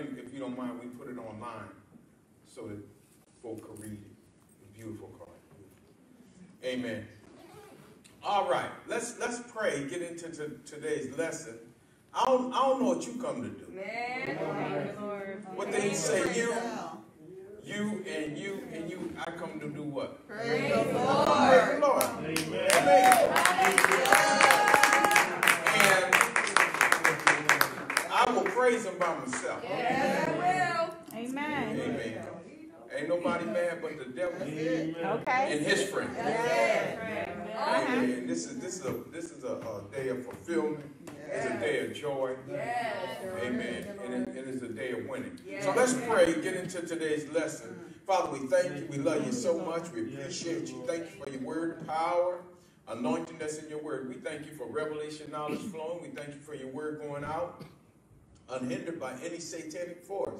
and if you don't mind, we put it online so that folk can read it. The beautiful card. Amen. All right, let's let's pray. Get into t- today's lesson. I don't I don't know what you come to do. Man, What did he say? You, you, and you, and you. I come to do what? Praise the Praise the Lord. Lord. Amen. Amen. I will praise him by myself. Yeah, I will. Amen. Amen. Ain't nobody mad but the devil Okay. and his friends. I will. Amen. This is this is a this is a, a day of fulfillment. It's a day of joy. Yes. Amen. And it, it is a day of winning. So let's pray, get into today's lesson. Father, we thank you. We love you so much. We appreciate you. Thank you for your word, power, anointing that's in your word. We thank you for revelation knowledge flowing. We thank you for your word going out unhindered by any satanic force.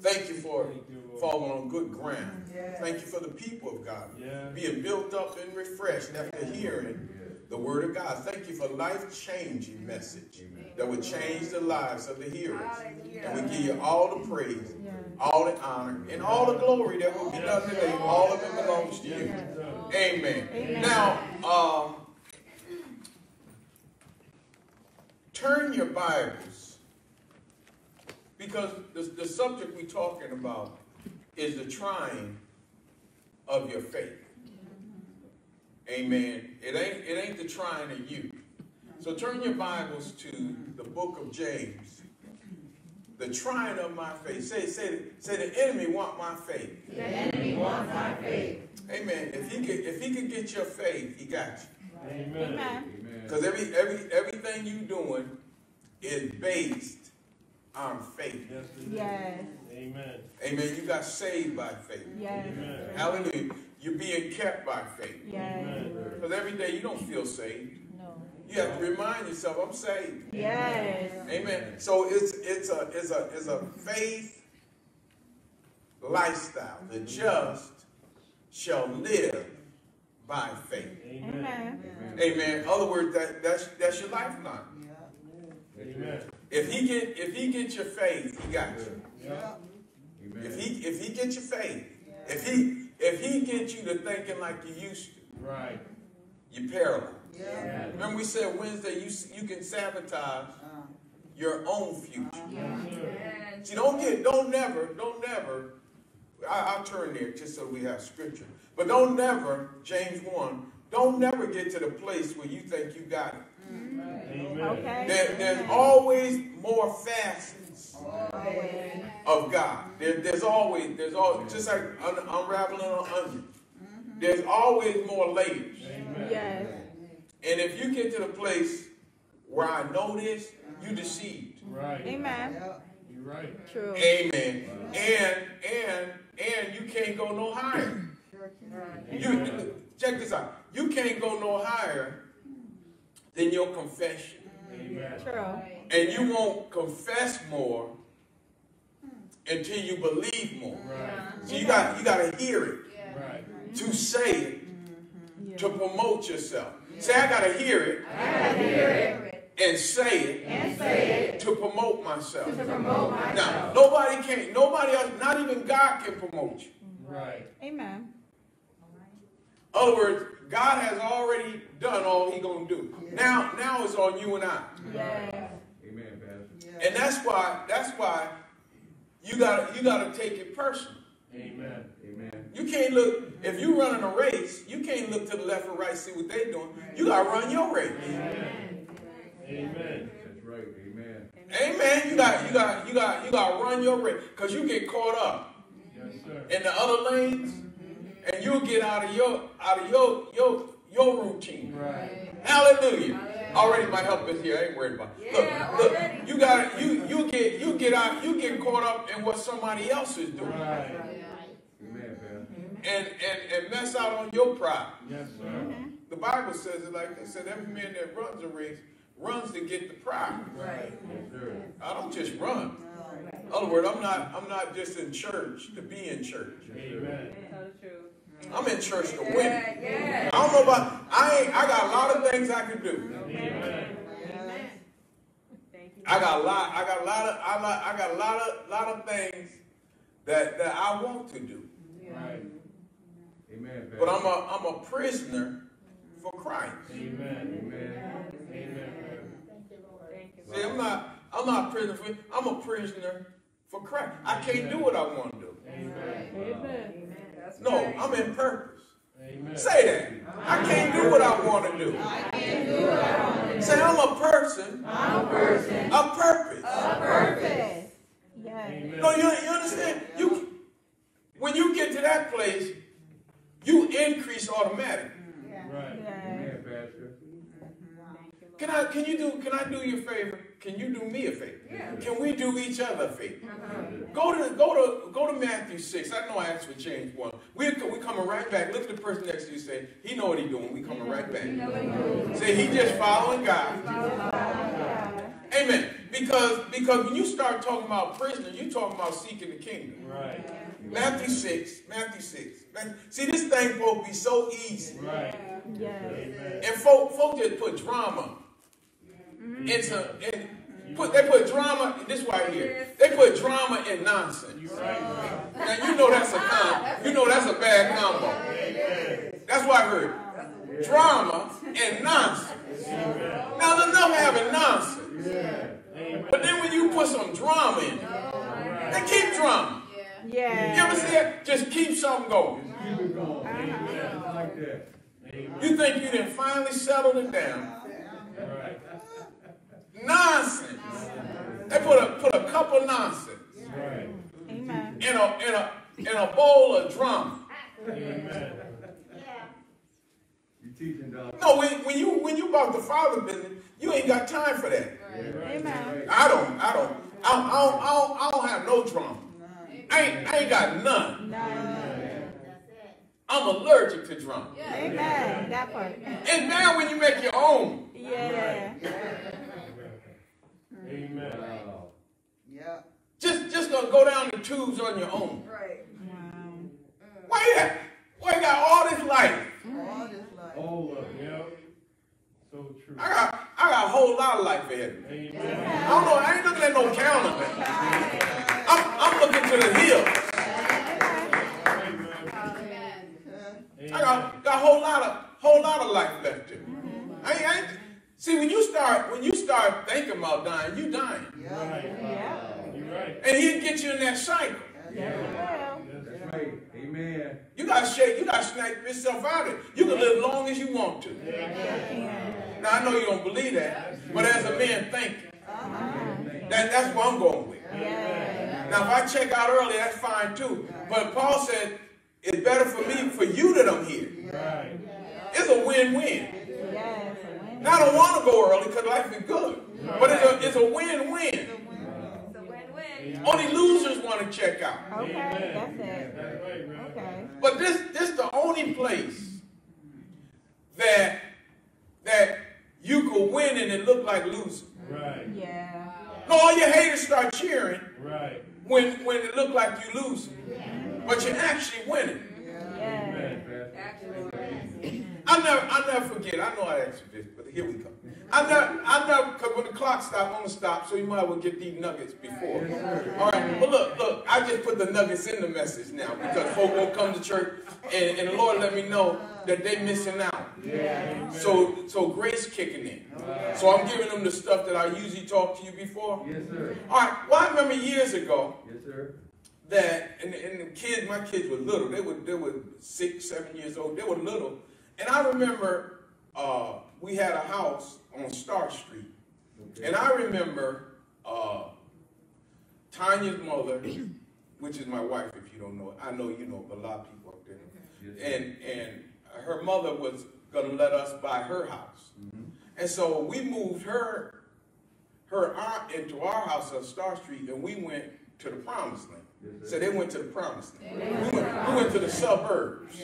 Thank you for Thank you, falling on good ground. Thank you for the people of God Yeah. being built up and refreshed after hearing the word of God. Thank you for life-changing message that would change the lives of the hearers. And we give you all the praise, all the honor, and all the glory that will be done today. All of it belongs to you. Amen. Now, um, turn your Bibles because the, the subject we're talking about is the trying of your faith. Amen. It ain't it ain't the trying of you. So turn your Bibles to the book of James. The trying of my faith. Say say say the enemy want my faith. The enemy wants my faith. Amen. If he could if he could get your faith, he got you. Amen. Amen. Because every every everything you doing is based on faith. Yes. Yes. Amen. Amen. You got saved by faith. Yes. Amen. Hallelujah. You're being kept by faith. Yes. Because every day you don't feel saved. No. You have to remind yourself, I'm saved. Yes. Amen. So it's it's a it's a it's a faith lifestyle. The just shall live by faith. Amen. Amen. Amen. In other words, that that's that's your lifeline. Amen. If he get if he get your faith, he got you. Yeah. If he if he get your faith, if he if he get you to thinking like you used to, Right. you're paralyzed. Yeah. Remember we said Wednesday you you can sabotage uh-huh. your own future. Uh-huh. Yes, sir. See, don't get, don't never, don't never. I, I'll turn there just so we have scripture. But don't never, James one, don't never get to the place where you think you got it. Amen. Okay. There, there's always more facets of God. There, there's always, there's always, just like un, unraveling an onion. There's always more layers. Amen. Yes. And if you get to the place where I know this, you deceived. Right. Amen. You're right. True. Amen. And and and you can't go no higher. You check this out. You can't go no higher than your confession. Amen. True. And you won't confess more until you believe more. Right. Uh-huh. So you got you gotta hear it Right. to say it, Yeah. to promote yourself. Say I gotta hear it and say it And say it to promote myself. to promote Now, nobody can, nobody else, not even God can promote you. Right. Amen. In other words, God has already done all He gonna do. Now, now it's on you and I, Yes. Amen, Pastor. and that's why, that's why you gotta, you gotta take it personal. Amen. Amen. You can't look if you're running a race. You can't look to the left or right, see what they're doing. You gotta run your race. Amen. Amen. That's right. Amen. Amen. You got, you got, you got, you got to run your race because you get caught up Yes, sir. in the other lanes, and you'll get out of your, out of your, your, your routine. Right. Hallelujah. Already my help is here. I ain't worried about. It. Yeah, look, look, you got you you get you get out you get caught up in what somebody else is doing, Right. Amen, Pastor. and and and mess out on your pride. Yes, sir. The Bible says it like this: said every man that runs a race runs to get the prize. Right. Yes, sir. I don't just run. In other words, I'm not I'm not just in church to be in church. Amen. I'm in church to win. Yeah, yeah. I don't know about I ain't I got a lot of things I can do. Amen. I got a lot I got a lot of I, lot, I got a lot of lot of things that that I want to do. Right. Amen, But I'm a I'm a prisoner for Christ. Amen. Amen. Amen. See, I'm not I'm not a prisoner for I'm a prisoner for Christ. I can't do what I want to do. Amen. Amen. That's No, right. I'm in purpose. Amen. Say that. I can't do what I want to do. Say I'm a person. I'm a person. A purpose. A purpose. Yes. Amen. No, you, you understand? You when you get to that place, you increase automatic. Right. Yes. Amen, Pastor. Mm-hmm. Can I can you do can I do you a favor? Can you do me a favor? Yeah. Can we do each other a favor? Uh-huh. Go to go to go to Matthew 6. I know I asked for James one. We we coming right back. Look at the person next to you say, he know what he doing. We coming right back. Say he just following God. Amen. Because because when you start talking about prisoner, you talking about seeking the kingdom. Right. Matthew 6, Matthew 6. Man, See, this thing supposed to be so easy. Right. Yes. Amen. And folk, folk just put drama Mm-hmm. into, in, put, they put drama, this right here, they put drama in nonsense. You right. Now, you know that's a com, you know that's a bad combo. That's what I heard. Drama and nonsense. Now, there's enough having nonsense. But then when you put some drama in it, they keep drama. Yeah. You ever see it? Just keep something going. Keep it going. Amen. I like that. Amen. You think you done finally settled it down. Right. Nonsense. They put a put a couple nonsense Amen. in a in a in a bowl of drama. Amen. You teaching, dog. No, when, when you when you about the father business, you ain't got time for that. Amen. I don't I don't I don't, I don't, I don't, I don't have no drama. I ain't I ain't got none. None. I'm allergic to drama. Amen. That part. It's bad when you make your own. Yeah. Amen. Wow. Just just gonna go down the tubes on your own. Right. Wow. Why you got why you got all this life? All this of it. Yep. So true. I got I got a whole lot of life ahead of me. Amen. I don't know, I ain't looking at no calendar. I'm, I'm looking to the hill. I got, got a whole lot of whole lot of life left in me. Mm-hmm. I ain't, I ain't, see when you start when you start thinking about dying, you dying. Right. Uh, yeah. And he'll get you in that cycle. Amen. You gotta shake, you gotta snap yourself out of it. You can live long as you want to. Now I know you don't believe that, but as a man thinking, that, that's what I'm going with. Now, if I check out early, that's fine too. But Paul said, it's better for me, for you that I'm here. It's a win-win. Now, I don't want to go early because life is good. But it's a, it's a win-win. It's. Only losers want to check out. Okay. That's it. That's right. Okay. But this this the only place that that you could win and it look like losing. Right. Yeah. No, all your haters start cheering Right. when when it look like you losing. But you're actually winning. Yes. Amen. Actually. I'll never, I'll never forget. I know I asked you this, but here we come. I never, I never, because when the clock stops, I'm going to stop, so you might as well get these nuggets before. All right, but look, look, I just put the nuggets in the message now because folk won't come to church, and, and the Lord let me know that they're missing out. Yeah. So, so grace kicking in. So I'm giving them the stuff that I usually talk to you before. Yes, sir. All right, well, I remember years ago, Yes, sir. that and, and the kids, my kids were little. They were they were six, seven years old. They were little, and I remember uh, we had a house on Star Street, Okay. and I remember uh, Tanya's mother, which is my wife. If you don't know, I know you know, but a lot of people up there. Yes. And and her mother was gonna let us buy her house, Mhm. And so we moved her, her aunt into our house on Star Street, and we went to the promised land. Yes, So they went to the promised land. We went, we went to the suburbs.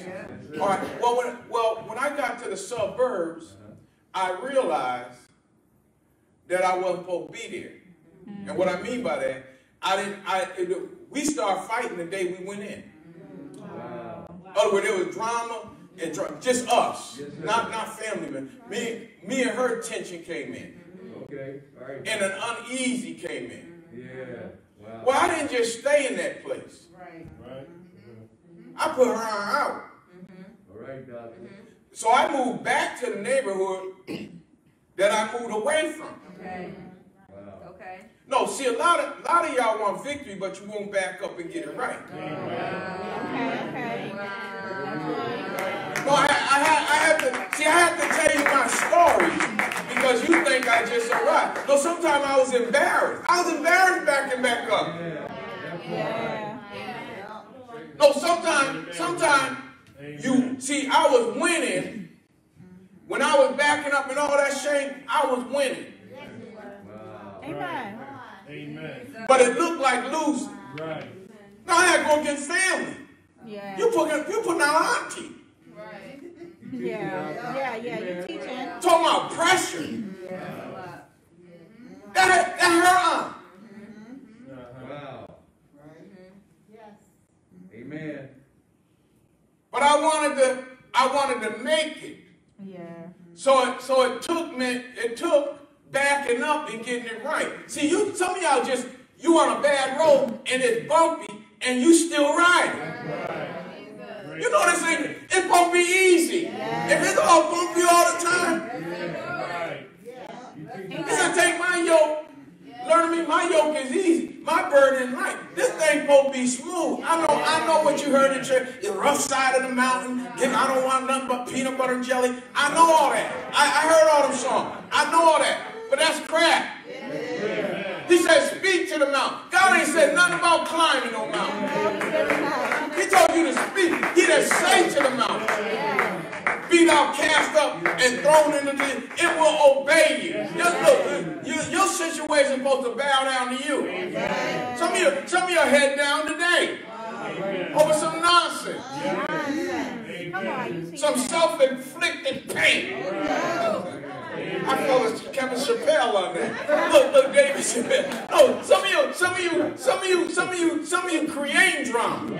All right. Well, when, well, when I got to the suburbs, I realized that I wasn't supposed to be there. And what I mean by that, I didn't. I it, we started fighting the day we went in. Wow. Other words, there was drama and dra- just us, Yes, not not family members. Me, me and her tension came in, Okay. All right. and an uneasy came in. Yeah. Wow. Well, I didn't just stay in that place. Right. right. Mm-hmm. I put her out. Mm-hmm. Mm-hmm. All right, doctor. So I moved back to the neighborhood that I moved away from. Okay. Wow. Okay. No, see, a lot of a lot of y'all want victory, but you won't back up and get it right. Okay, okay. No, I, I, had, I have to see. I have to tell you my story because you think I just arrived. No, sometimes I was embarrassed. I was embarrassed backing back up. Yeah. That's Yeah. No, sometimes, sometimes you see. I was winning when I was backing up and all that shame. I was winning, Wow. Amen. Amen. but it looked like losing. Right. Now I had to go against family. Yeah. You putting you putting out auntie. Yeah. Yeah, yeah. You're teaching. Talking about pressure. That, that her aunt. Uh-huh. Wow. Amen. But I wanted to, I wanted to make it. Yeah. So it, so it took me, it took backing up and getting it right. See, you, some of y'all just, you on a bad road and it's bumpy and you still riding. You know this ain't, it's gonna be easy. If it's all bumpy all the time, Right. it's gonna take my yoke. Learn to me, my yoke is easy. My burden light. This thing to be smooth. I know, I know what you heard in church. The rough side of the mountain. I don't want nothing but peanut butter and jelly. I know all that. I, I heard all them songs. I know all that. But that's crap. He said, speak to the mountain. God ain't said nothing about climbing no mountain. He told you to speak. He didn't say to the mountain. Be thou cast up and thrown into the it will obey you. Just look, you, your situation is supposed to bow down to you. Some of you, some of you head down today over some nonsense, some self-inflicted pain. I feel it's Kevin Chappelle on that. Look, look, David Chappelle. No, some of you, some of you, some of you, some of you, some of you creating drama.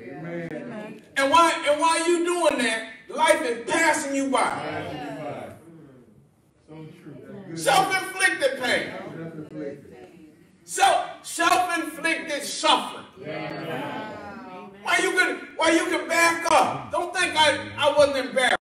Amen. And why and while you doing that, life is passing you by. So true. Self-inflicted pain. Self-inflicted. Self self-inflicted suffering. Why you can why you can back up? Don't think I, I wasn't embarrassed.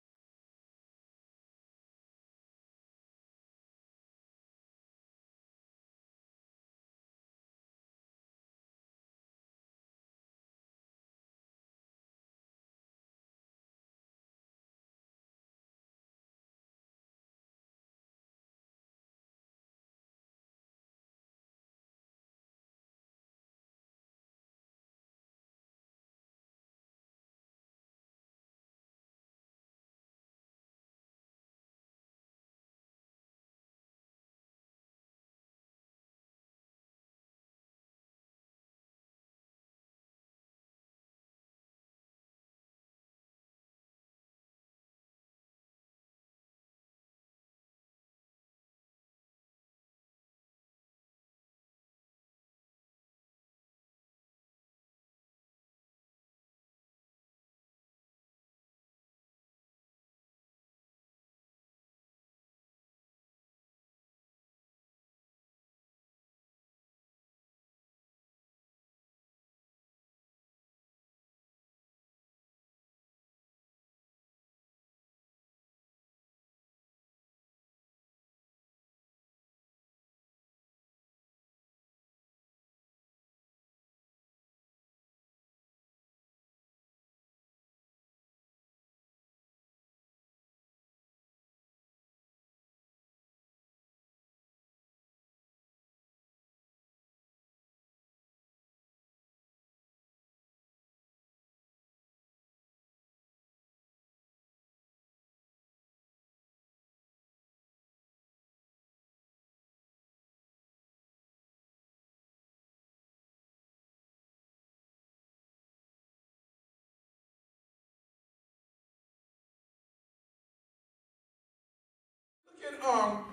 Um,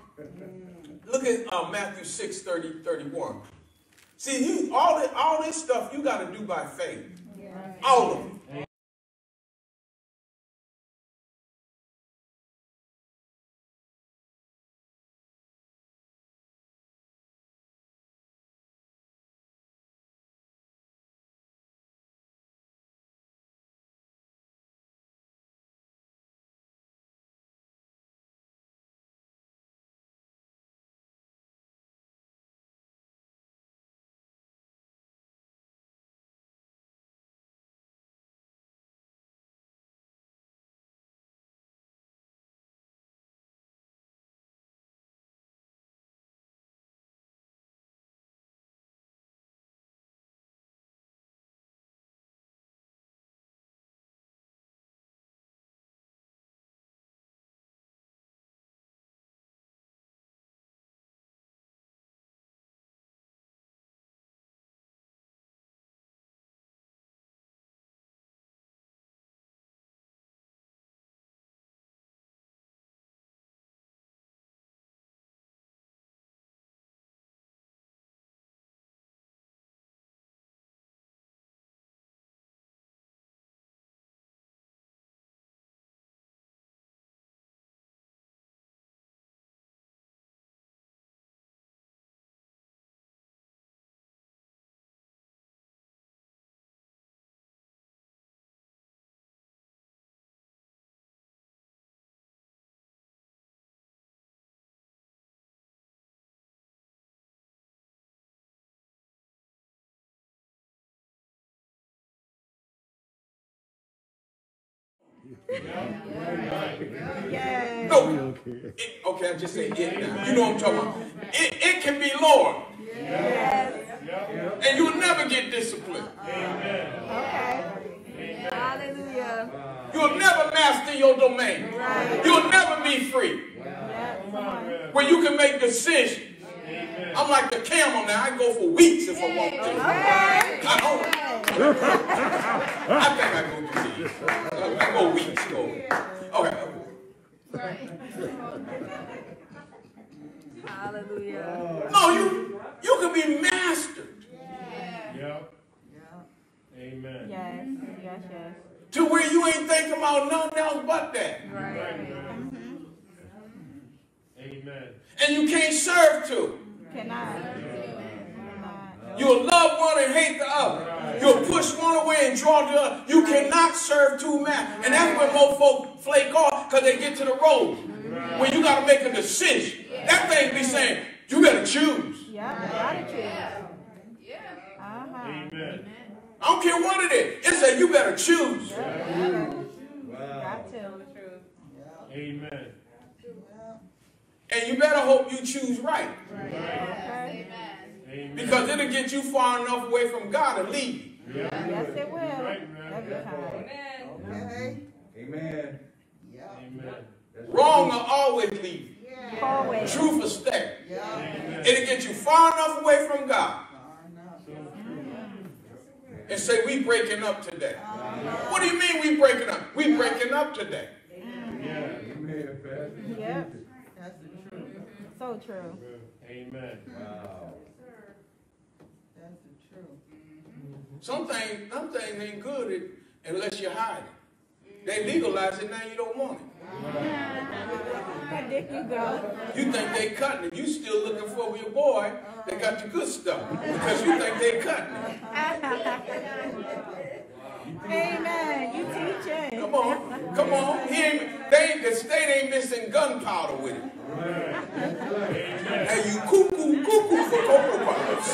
look at uh, Matthew 6, 30, 31. See, you all this, all this stuff you got to do by faith. All of it. Yes. No. It, okay, I just say it now. You know what I'm talking about. It, it can be Lord. And you'll never get disciplined. Uh-uh. Okay. Hallelujah. You'll never master your domain. You'll never be free. Yeah. Where you can make decisions. I'm like the camel now. I go for weeks if I want to. I don't. I think I go for weeks. I go weeks. Go. Okay. Hallelujah. No, you you can be mastered Yep. Amen. Yes, yes, yes. to where you ain't thinking about nothing else but that. Right, man. Mm-hmm. Amen. And you can't serve two. Cannot. Cannot. You'll love one and hate the other. You'll push one away and draw the other. You cannot serve two masters. And that's where most folk flake off because they get to the road. When you got to make a decision. That thing be saying, you better choose. Yeah, you gotta choose. Uh-huh. Amen. I don't care what it is. It said you better choose. Got to. On the truth. Yeah. Amen. And you better hope you choose right. Okay. Amen. Because it'll get you far enough away from God and leave you. Yes, it will. Right, man. Every time. Amen. Amen. Amen. Wrong will always leave you. Always. Truth will stay. Amen. It'll get you far enough away from God and say, we breaking up today. Uh-huh. What do you mean we breaking up? We breaking up today. Yeah. Amen, Pastor. Yep. So true. Amen. Wow. That's the truth. Mm-hmm. Some things, some things ain't good unless you hide it. They legalize it now you don't want it. There you go. You think they cutting it. You still looking for your boy that got the good stuff because you think they cutting it. Amen. You teaching. Come on, come on. He ain't, they ain't, the state ain't missing gunpowder with it. And you cuckoo, cuckoo for cocoa pops.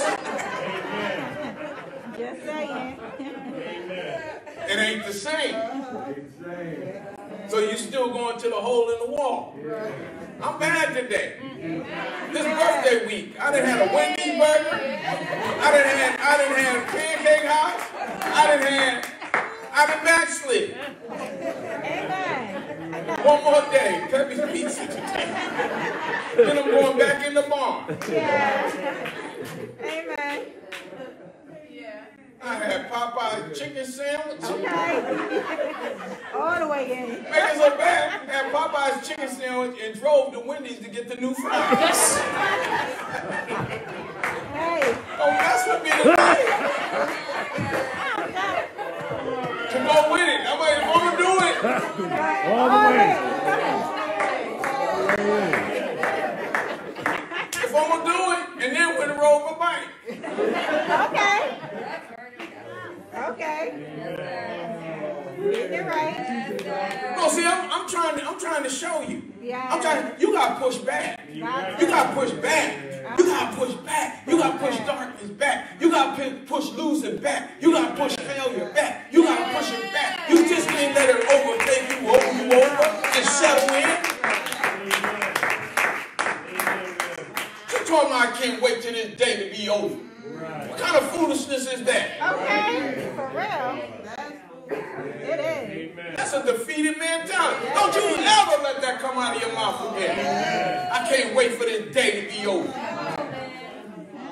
Just saying. It ain't the same. Ain't the same. So you still going to the hole in the wall. I'm bad today. This birthday week, I done had a Wendy's burger. I done had, I done had Pancake House. I done had, I done backslid. Amen. One more day, Pepe's Pizza today. then I'm going back in the barn. Yeah. Amen. Yeah. I had Popeye's chicken sandwich. Okay. All the way in. Make it so bad. Had Popeye's chicken sandwich and drove to Wendy's to get the new fries. Hey. Don't mess with me tonight. To go with it. I'm like, if I'm gonna do it, All the way. if I'm gonna do it, and then when the road my bike. Okay. Okay. It right. No, see, I'm, I'm trying to, I'm trying to show you. Yeah. I'm trying. You got to push back. You got to push back. You got to push back. You got to push darkness back. You got to push losing back. You got to push failure back. You got to push it back. You just can't let it overtake you, over you over. Just settle in. You talking about I can't wait till this day to be over. What kind of foolishness is that? Okay. For real. It is. Amen. That's defeated mentality. Don't you ever let that come out of your mouth again. I can't wait for this day to be over.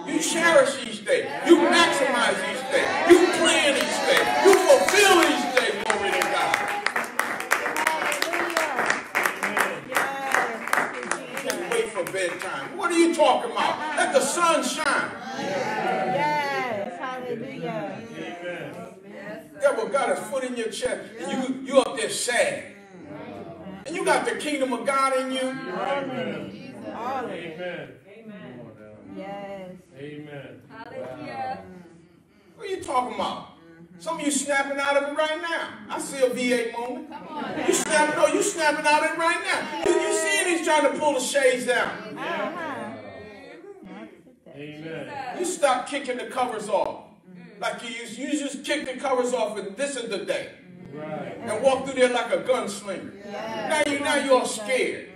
You cherish each day. You maximize each day. You plan each day. You fulfill each day. Glory to God. Can't wait for bedtime. What are you talking about? Let the sun shine. Yes. Hallelujah. Amen. Devil got his foot in your chest, and you you up there sad. And you got the kingdom of God in you. Amen. All of. Amen. Yes. Amen. What are you talking about? Some of you snapping out of it right now. I see a V8 moment. You snapping, no, you snapping out of it right now. You, you seeing he's trying to pull the shades down. Amen. You stop kicking the covers off. Like you used, you just kick the covers off and this is the day. Right. And walk through there like a gunslinger. Now you now you're scared.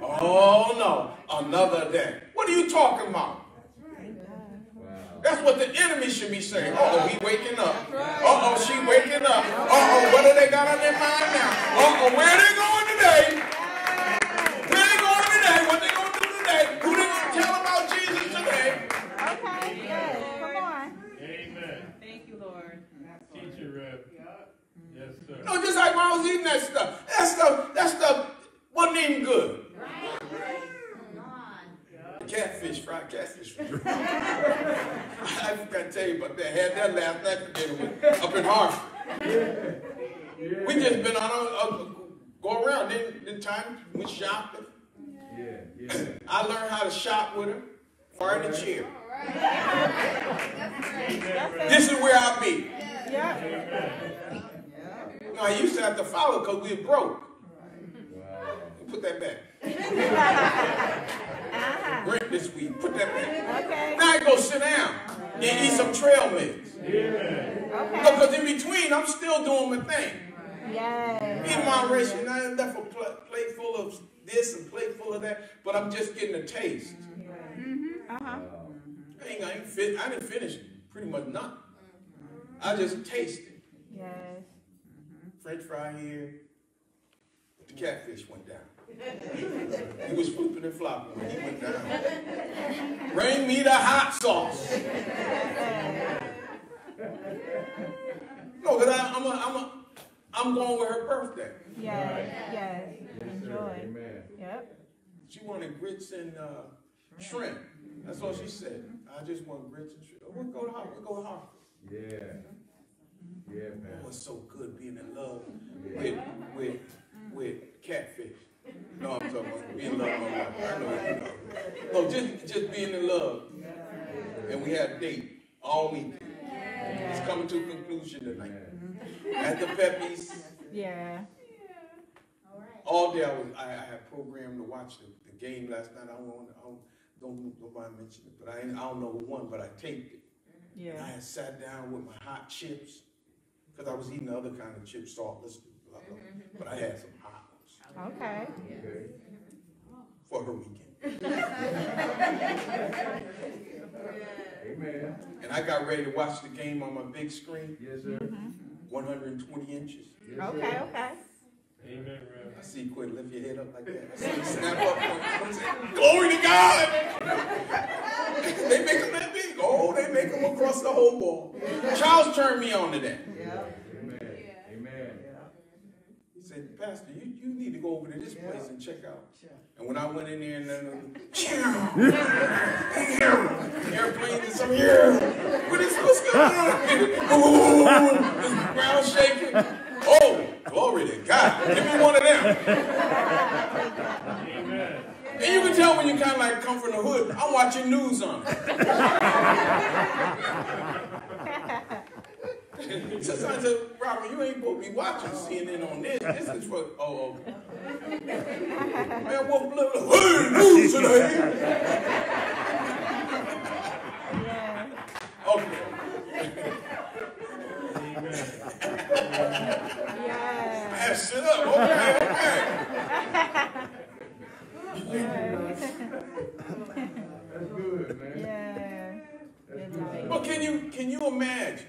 Oh no, another day. What are you talking about? That's what the enemy should be saying. Uh oh, he waking up. Uh oh, she waking up. Uh oh, what do they got on their mind now? Uh oh, where are they going today? Where they going today? What they gonna do today? Who they gonna tell about Jesus today? Okay. Yes. Come on. Amen. Thank you, Lord. Teacher Rev. Yes, sir. No, just like when I was eating that stuff. That stuff, that stuff wasn't even good. Catfish, fried catfish. I forgot to tell you about that. Had that last night for dinner with, up in Hartford. We just been on a, a go around. Then, then time we shopping. Yeah, yeah. I learned how to shop with her. Fire the chair. This is where I be. Yeah. No, I used to have to follow because we were broke. Wow. Put that back. Uh-huh. Rent this week. Put that back. Okay. Now I go sit down and eat some trail mix. Amen. No, Okay. because in between, I'm still doing my thing. Yes. In moderation, I left a pl- plate full of this and plate full of that, but I'm just getting a taste. Uh-huh. I ain't, I ain't fit, I didn't finish pretty much nothing. I just tasted. Yes. French fry here. The catfish went down. He was flipping and flopping when he went down. Bring me the hot sauce. No, but I, I'm a, I'm a, I'm going with her birthday. Yes. Yes. Yes. Enjoy. Amen. Yep. She wanted grits and uh, shrimp. That's all she said. I just want grits and shrimp. We'll go to Hartford. We'll go to Hartford. Yeah. Yeah, man. Oh, it's so good being in love with with with catfish. No, I'm talking about being in love with my. I know you know. No, just just being in love. And we had a date all week. It's coming to a conclusion tonight. At the Pepe's, Yeah. all day I was I, I had programmed to watch the, the game last night. I don't want I don't don't nobody mention it, but I I don't know who won, but I taped it. I had sat down with my hot chips because I was eating other kind of chips, saltless, blah, blah, mm-hmm. but I had some hot ones Okay. Okay. for her weekend. Amen. And I got ready to watch the game on my big screen, Yes, sir. Mm-hmm. 120 inches. Yes, sir. Okay. Okay. Amen, I see you quit, lift your head up like that. I see you snap up. and say, Glory to God! they make them that big. Oh, they make them across the whole wall. Charles turned me on to that. Amen. Amen. He said, Pastor, you, you need to go over to this place and check out. And when I went in there and then airplanes and some yeah, what is what's going on? Ooh, this ground shaking. Oh, glory to God. Give me one of them. And you can tell when you kind of like come from the hood. I'm watching news on it. Sometimes I say, Robert, you ain't supposed to be watching CNN on this. This is for, oh, oh. Man, what, blah, blah, hey, news today. Yeah. Okay. Amen. Yeah. Pass it up. Okay, okay. That's good, man. Yeah. That's Good good. But can you can you imagine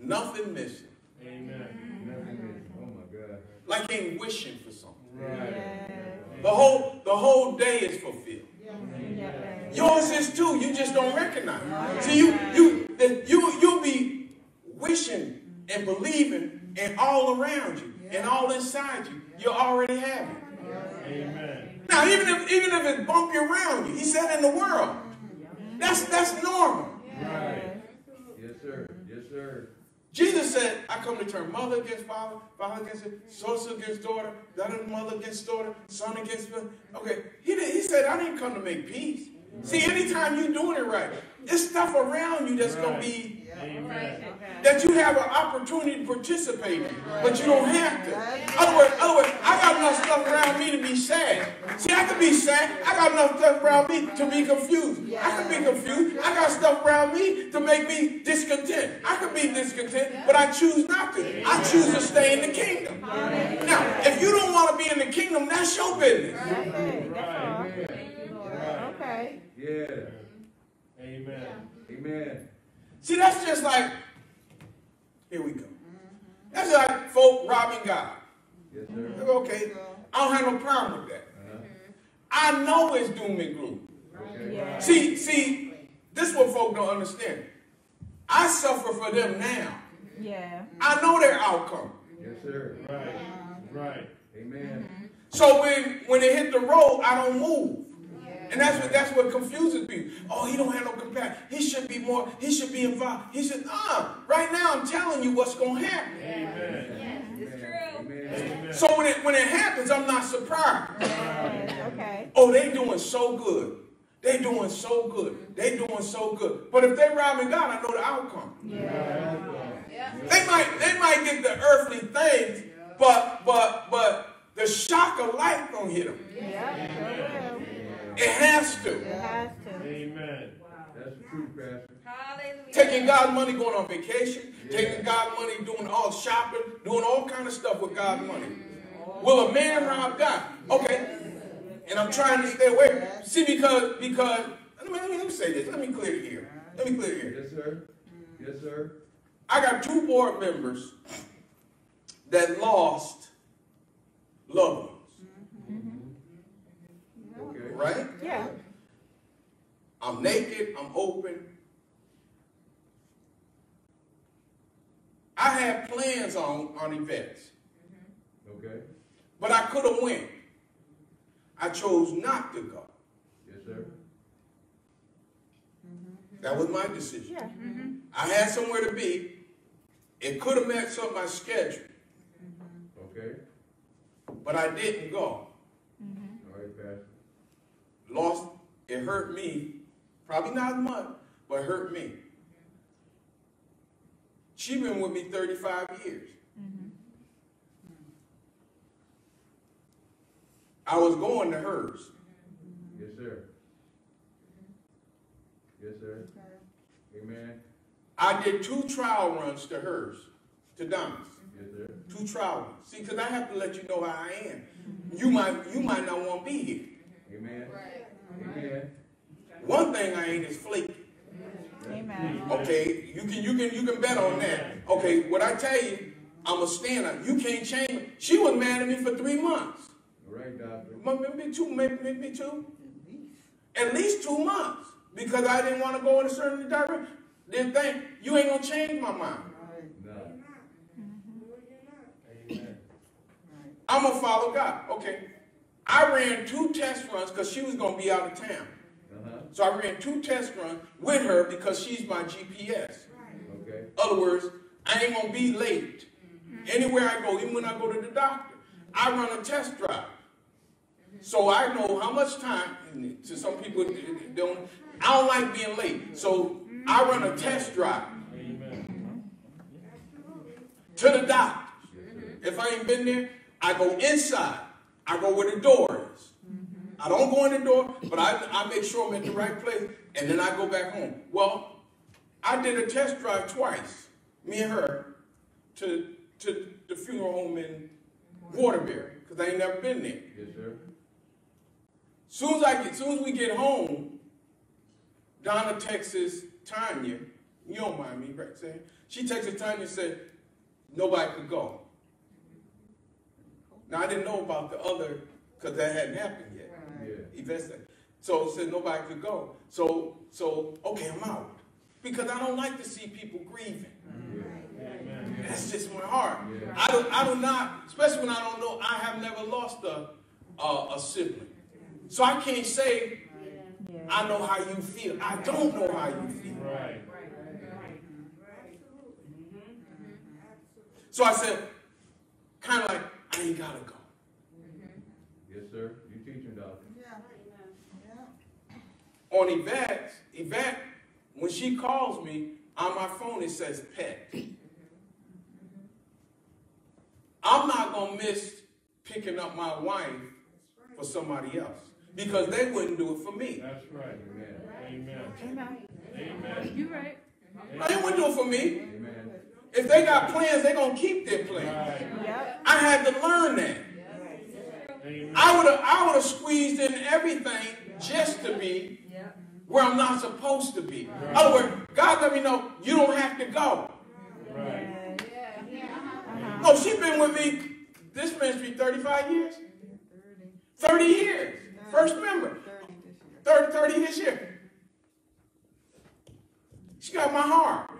nothing missing, Amen. Nothing missing. Oh my God. like ain't wishing for something? Right. Yeah. The whole the whole day is fulfilled. Yeah. Yours is too. You just don't recognize. it. See, you you that you you'll be wishing and believing, and all around you, and all inside you, you already have it. Amen. Now, even if even if it's bumpy around you, he said in the world, that's that's normal. Right. Yes, sir. Yes, sir. Jesus said, I come to turn mother against father, father against son son against daughter, daughter mother against daughter, son against son. Okay, he, did, he said, I didn't come to make peace. See, anytime you're doing it right, there's stuff around you that's going to be, Amen. that you have an opportunity to participate in, but you don't have to. Other words, other words, I got enough stuff around me to be sad. See, I can be sad. I got enough stuff around me to be confused. I can be confused. I got stuff around me to make me discontent. I can be discontent, but I choose not to. I choose to stay in the kingdom. Now, if you don't want to be in the kingdom, that's your business. That's all. Okay. Yeah. Amen. Amen. See, that's just like, here we go. That's like folk robbing God. Yes, sir. Okay, I don't have no problem with that. Uh-huh. I know it's doom and gloom. Okay. Yeah. See, see, this is what folk don't understand. I suffer for them now. Yeah. I know their outcome. Yes, sir. Right. Right. Amen. So when when it hit the road, I don't move. And that's what that's what confuses people. Oh, he don't have no compassion. He should be more. He should be involved. He should. Uh, right now, I'm telling you what's going to happen. Amen. It's true. Amen. Amen. So when it when it happens, I'm not surprised. Yeah. Okay. Oh, they doing so good. They doing so good. They doing so good. But if they robbing God, I know the outcome. Yeah. Yeah. They might they might get the earthly things, but but but the shock of life gonna hit them. Yeah. Sure. It has to. It has to. Amen. Wow. That's true, Pastor. Hallelujah. Taking God's money, going on vacation, taking God's money, doing all shopping, doing all kind of stuff with God's money. Will a man rob God? Okay. And I'm trying to stay away. See, because because let me, let me, say this. Let me clear it here. Let me clear it here. Yes, sir. Yes, sir. I got two board members that lost loved ones. Okay. Right? Yeah. I'm naked. I'm open. I had plans on on events. Mm-hmm. Okay. But I could have went. I chose not to go. Yes, sir. Mm-hmm. That was my decision. Yeah. Mm-hmm. I had somewhere to be. It could have messed up my schedule, Okay. but I didn't go. All right, Pastor. Lost. It hurt me. Probably not much, but hurt me. She been with me 35 years. I was going to hers. Yes, sir. Yes, sir. Amen. I did two trial runs to hers, to Donna's. Yes, sir. Two trial runs. See, because I have to let you know how I am. You might, you might not want to be here. Amen. Right. Amen. One thing I ain't is flaky. Amen. Mm-hmm. Okay, you can, you can, you can bet on that. Okay, what I tell you, I'm a stand-up. You can't change me. She was mad at me for three months. All right, doctor. Maybe two, maybe, maybe two. At least two months. Because I didn't want to go in a certain direction. then think you ain't gonna change my mind. No. Mm-hmm. Amen. I'm gonna follow God. Okay. I ran two test runs because she was gonna be out of town. So I ran two test runs with her because she's my GPS. Okay. Other words, I ain't gonna be late. Anywhere I go, even when I go to the doctor, I run a test drive. So I know how much time, to some people don't, I don't like being late. So I run a test drive Amen. to the doctor. If I ain't been there, I go inside. I go where the door is. I don't go in the door, but I, I make sure I'm at the right place, and then I go back home. Well, I did a test drive twice, me and her, to, to the funeral home in Waterbury, because I ain't never been there. Yes, sir. Soon as I get, soon as we get home, Donna texts Tanya. You don't mind me right saying? She texted Tanya and said nobody could go. Now I didn't know about the other because that hadn't happened yet. Yeah. Events So it said nobody could go. So so okay, I'm out because I don't like to see people grieving. Amen. That's just my heart. Yeah. I do, I do not, especially when I don't know, I have never lost a, a, a sibling. So I can't say, I know how you feel. I don't know how you feel. Right. So I said, kind of like, I ain't got to go. Yes, sir. You teaching, doctor. On Yvette, Yvette, when she calls me, on my phone it says pet. I'm not going to miss picking up my wife for somebody else because they wouldn't do it for me. That's right. Amen. Amen. Amen. Amen. You right. No, they wouldn't do it for me. Amen. If they got plans, they're going to keep their plans. Right. Yep. I had to learn that. Amen. I would have I would have squeezed in everything just to be where I'm not supposed to be. In other words, God let me know you don't have to go. Right. No, she's been with me this ministry 35 years. 30 years. First member. 30, 30 this year. She got my heart.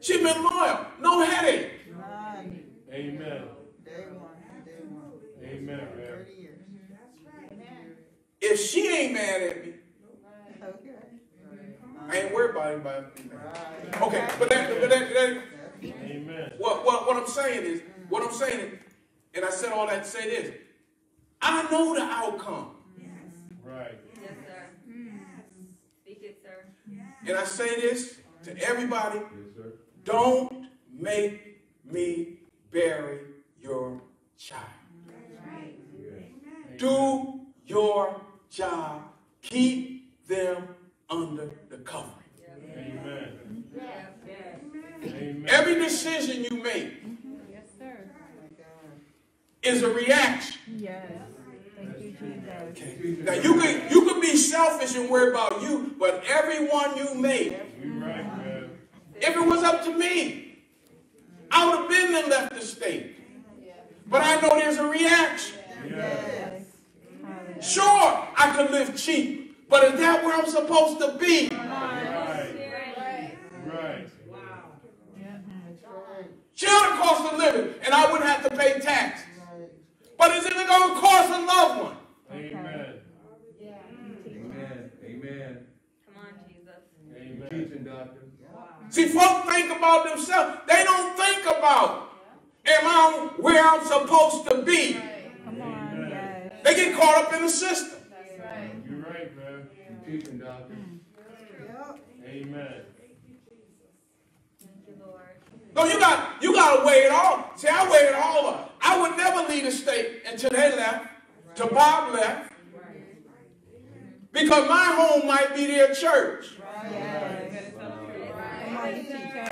She's been loyal. No headache. None. Amen. Day one. Day one. Amen, man. Thirty years. That's right. If she ain't mad at me, Okay. I ain't worried about anybody. Right. Okay, but that, but that, that Amen. What, what, what I'm saying is, what I'm saying is, and I said all that to say this, I know the outcome. Right. Yes, sir. Speak it, sir. And I say this to everybody, Yes, sir. don't make me bury your child. Yeah. Do your job. Keep them under the covering. Amen. Amen. Every decision you make Yes, sir. is a reaction. Yes. Thank you, Jesus. Now you can you can be selfish and worry about you, but every one you make right. If it was up to me, I would have been and left the state. But I know there's a reaction. Yes. Sure, I could live cheap, but is that where I'm supposed to be? Right. Right. Right. Wow. Yeah. Sure, it costs a living, and I wouldn't have to pay taxes. But is it going to cost a loved one? Amen. Amen. Amen. Come on, Jesus. Amen. teaching, doctor. See, folks think about themselves. They don't think about, am I where I'm supposed to be? Come on. Yes. They get caught up in the system. That's right. You right, man. You teaching, doctor. Amen. Thank you, Lord. No, you got you got to weigh it all. See, I weigh it all up. I would never leave the state until they left, till Bob left, because my home might be their church. Yes. Come on, you teacher.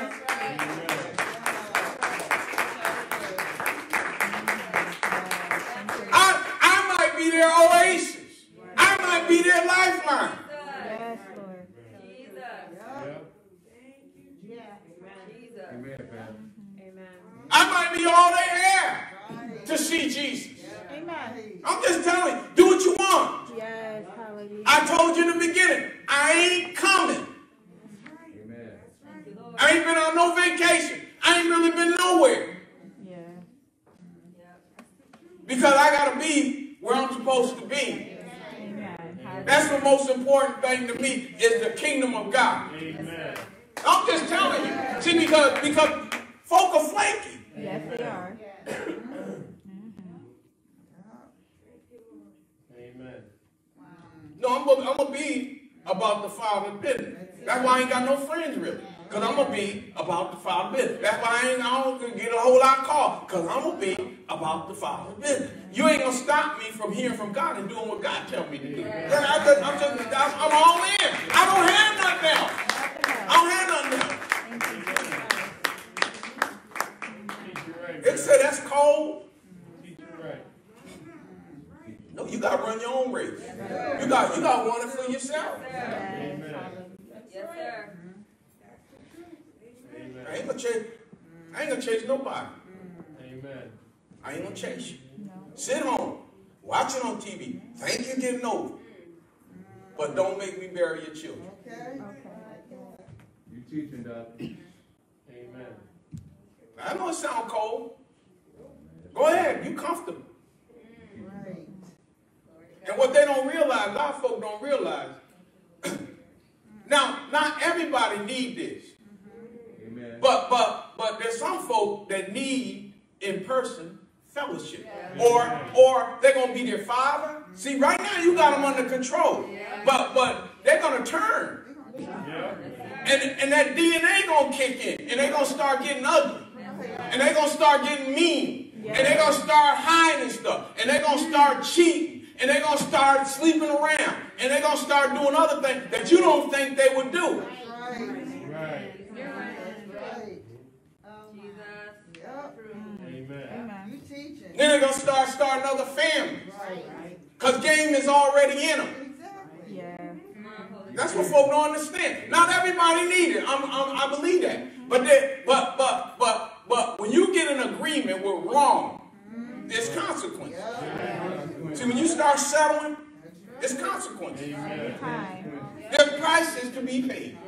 I I might be their oasis. I might be their lifeline. Yes, Lord. Jesus. Yeah. Jesus. Amen, Pastor. Amen. I might be all they have to see Jesus. Amen. I'm just telling you, do what you want. Yes. Hallelujah. I told you in the beginning, I ain't coming supposed to be. Amen. That's the most important thing to me is the kingdom of God. Amen. I'm just telling you. See, because because folk are flaky. Yes, they are. Amen. No, I'm gonna, I'm gonna be about the Father's business. That's why I ain't got no friends really. Cause I'm gonna be about the Father's business. That's why I ain't I don't get a whole lot of calls. Cause I'm gonna be about the Father's business. You ain't gonna stop me from hearing from God and doing what God tell me to do. And I just, I'm, just, I'm, I'm all in. I don't have nothing else. I don't have nothing else. Teach you right, They say that's cold. You. No, you gotta run your own race. You got you gotta run it for yourself. Amen. Yes, sir. Amen. I ain't gonna chase. I ain't gonna chase nobody. Amen. I ain't gonna chase you. No. Sit home, watch it on TV. Think you're getting over, but don't make me bury your children. Okay. You teaching, Doctor. Amen. I know it sound cold. Go ahead, you comfortable. And what they don't realize, a lot of folk don't realize. now, not everybody need this. Amen. But but but there's some folk that need in person fellowship. Or or they're gonna be their father. See, right now you got them under control. But but they're gonna turn. Yeah. And, and that DNA gonna kick in. And they're gonna start getting ugly. And they're gonna start getting mean. And they're gonna start hiding stuff. And they're gonna start cheating. And they're gonna start sleeping around. And they're gonna start doing other things that you don't think they would do. Right. Jesus. Amen. Amen. Then they're gonna start starting other families. Because game is already in them. Yeah. That's what folk don't understand. Not everybody need it. I'm, I'm, I believe that. But they, but but but but when you get an agreement with wrong, there's consequence. See, when you start settling, there's consequence. Amen. Time. There's prices to be paid.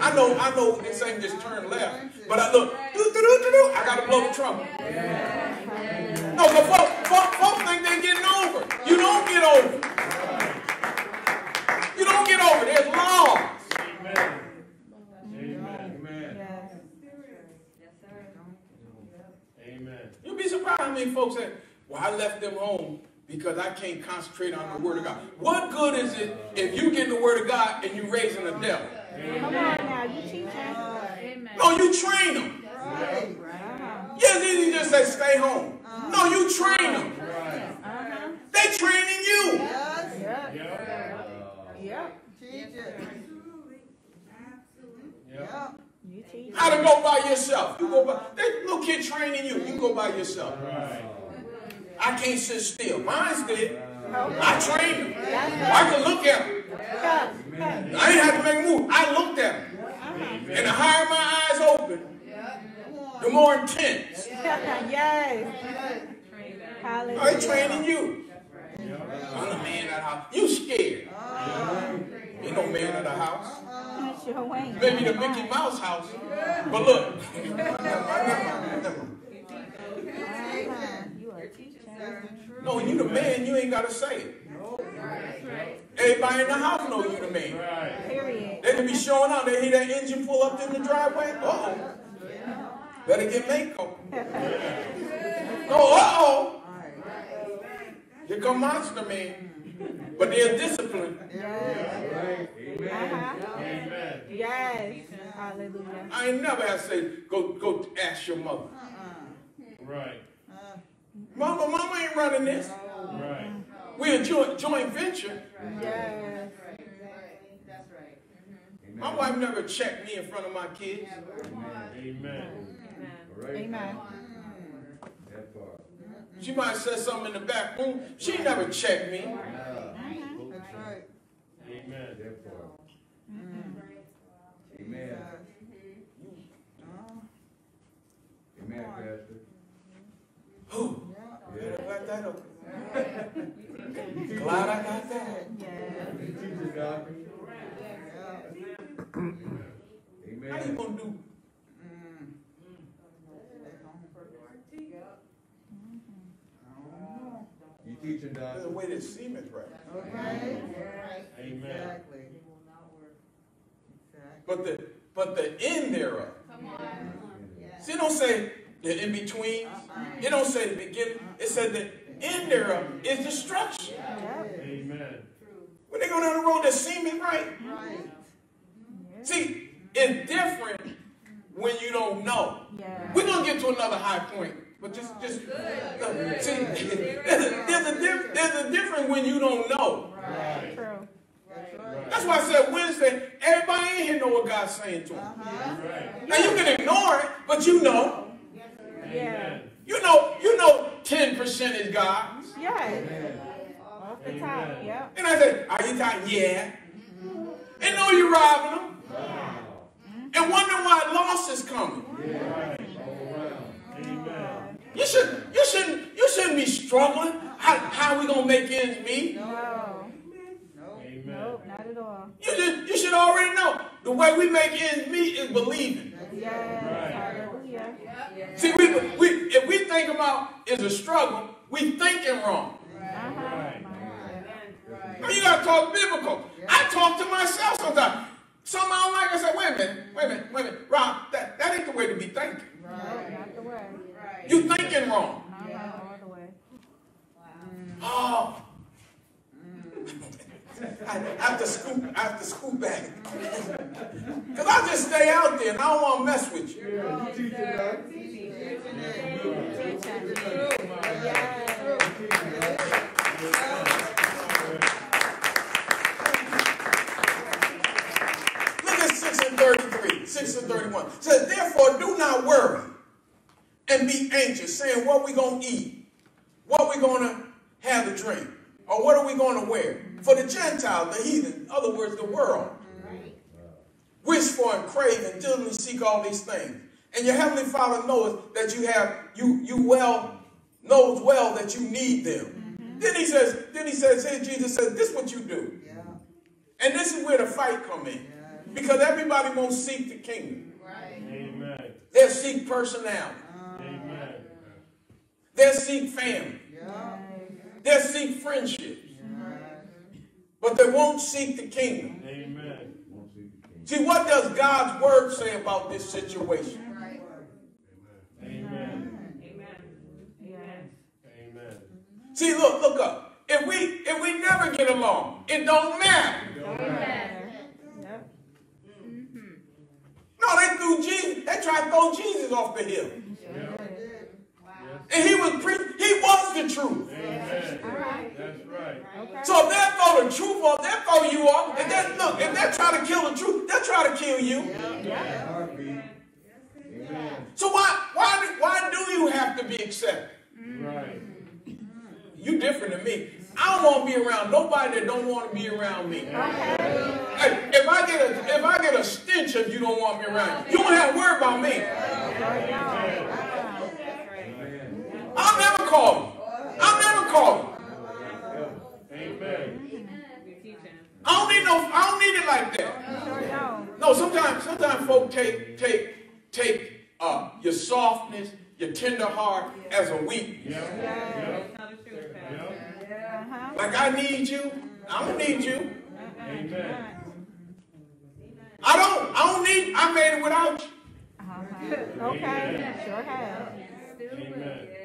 I know, I know this ain't just turn left, but I look, do, do, do, do, do, I gotta blow the trumpet. No, but folk, folk, folk think they're getting over. You don't get over. You don't get over. There's laws. Amen. Amen. Amen. Yes. Yes, sir. Amen. You'll be surprised how many folks say, well, I left them home because I can't concentrate on the word of God. What good is it if you get the word of God and you raising the devil? Come on now, you teaching. Amen. No, you train them. Uh-huh. Yes, easy to just say stay home. No, you train them. Right. Uh-huh. They training you. Yep. Yep. Yep. Yep. You teach. How to go by yourself. You go by that little kid training you. You go by yourself. Right. I can't sit still. Mine's did. Okay. I trained them. That's I can look at them. Yes. Yes. I ain't have to make a move. I looked at them. Uh-huh. And the higher more intense. yes. Hallelujah. I training you. I'm the man of the house. You scared. Ain't no man of the house. Maybe the Mickey Mouse house. But look. Never mind, never mind. You are teaching. No, you the man, you ain't gotta say it. Everybody in the house know you the man. They can be showing out. They hear that engine pull up in the driveway. Uh-oh. Better get Mako. No, uh-oh. Here come Monster Man. But there's discipline. Yes. Right. Amen. Uh-huh. Amen. Yes. Hallelujah. I ain't never had to say, go, go ask your mother. Right. Mama, mama ain't running this. Right. We're a joint, joint venture. Yes. That's right. that's right My wife never checked me in front of my kids. Amen. All right. Amen. That part. She might have said something in the back room. She never checked me. Amen. That part. Mm-hmm. Amen. Mm-hmm. Amen, Pastor. Whew. Yeah. Glad I got that open. Glad I got that. Yes. You. How you gonna do? You teaching, There's a Doctor. way it is seemeth right. Okay. Amen. Exactly. Exactly. But the but the end thereof. Come on. See, it don't say the in between. It don't say the beginning. It said the end thereof is destruction. Amen. When they go down the road that seemeth right. Right. Mm-hmm. See, it's different when you don't know. Yeah. We're gonna get to another high point, but just just look, see, there's a, there's a diff, there's a difference when you don't know. Right. True. That's right. That's why I said Wednesday, everybody in here know what God's saying to them. Uh-huh. Right. Now you can ignore it, but you know. Amen. You know, you know 10% is God's. Yeah. Off the top. Amen. Yep. And I said, Are you tired? Yeah. And know you're robbing them. And wonder why loss is coming. Right. All around. Amen. You should you shouldn't you shouldn't be struggling. How how we gonna make ends meet? No. No. Amen. Nope. Not at all. You should you should already know. The way we make ends meet is believing. Yes. Right. Hallelujah. See, we, we if we think about is a struggle, we thinking wrong. Uh-huh. Right. I mean, you gotta talk biblical. I talk to myself sometimes. Something I don't like, I say, wait a minute, wait a minute, wait a minute. Rob, that, that ain't the way to be thinking. No, not the way. You thinking wrong. All the way. Oh. Mm. I, I have to scoop, I have to scoop back. Because I just stay out there and I don't want to mess with you. Yeah, you teach it, Look at 6 and 33, 6 and 31. It says, therefore do not worry and be anxious, saying what we going to eat, what we going to have to drink, or what are we going to wear. For the Gentiles, the heathen, in other words, the world, wish for and crave and diligently seek all these things. And your heavenly Father knows that you have you you well knows well that you need them. Mm-hmm. Then he says, then he says, here Jesus says, this is what you do. Yeah. And this is where the fight come in. Because everybody won't seek the kingdom. Amen. They'll seek personality. Amen. They'll seek family. Yeah. They'll seek friendship. But they won't seek the kingdom. Amen. See the king. See, what does God's word say about this situation? Amen. Yes. Amen. See, look, look up. If we if we never get along, it don't matter. Yep. No, they threw Jesus. They tried to throw Jesus off the hill, Yeah. And he was pre- he was the truth. Amen. That's right. Okay. So if they throw the truth off, they throw you off. If they look, if they try to kill the truth, they're trying to kill you. Yeah. Heartbeat. Amen. So why why do- why do you have to be accepted? Right. You different than me. I don't want to be around nobody that don't want to be around me. Hey, if I get a if I get a stench if you don't want me around, you don't have to worry about me. Amen. I'll never call you. I'll never call you. Amen. I don't need no. I don't need it like that. No, sometimes sometimes folk take take take uh, your softness, your tender heart as a weakness. Yeah. Yeah. Like I need you. I don't need you. Amen. I don't. I don't need. I made it without you. Uh-huh. Okay. Sure have. Amen.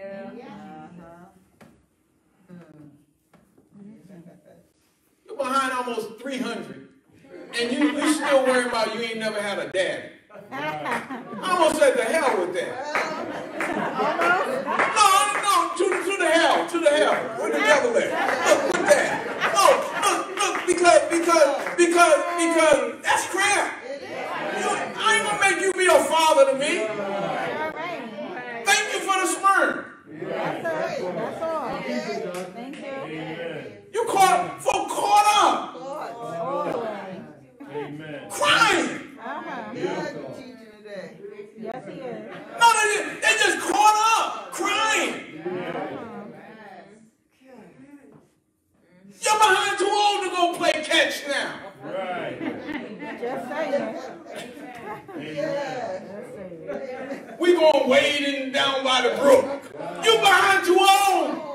Behind almost 300, and you you still worry about you ain't never had a daddy. I almost said to hell with that. No, no, to, to the hell, to the hell. Where the devil at? Look, with that. No, look, look, because, because, because, because that's crap. You, I ain't gonna make you be a father to me. Sure ain't. Thank you for the sperm. That's it. That's all. Teach it, Doc. Thank you. Amen. You caught, folk caught up, All the way. Amen. crying. Uh-huh. God, you teaching today. Yes, he is. No, they, they just caught up, crying. You're behind too old to go play catch now. Right. Just saying. Amen. Just saying. We going wading down by the brook. You behind too old.